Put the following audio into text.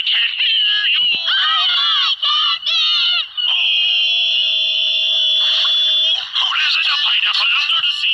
I can't hear you. Pineapple under the sea?